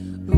Ooh,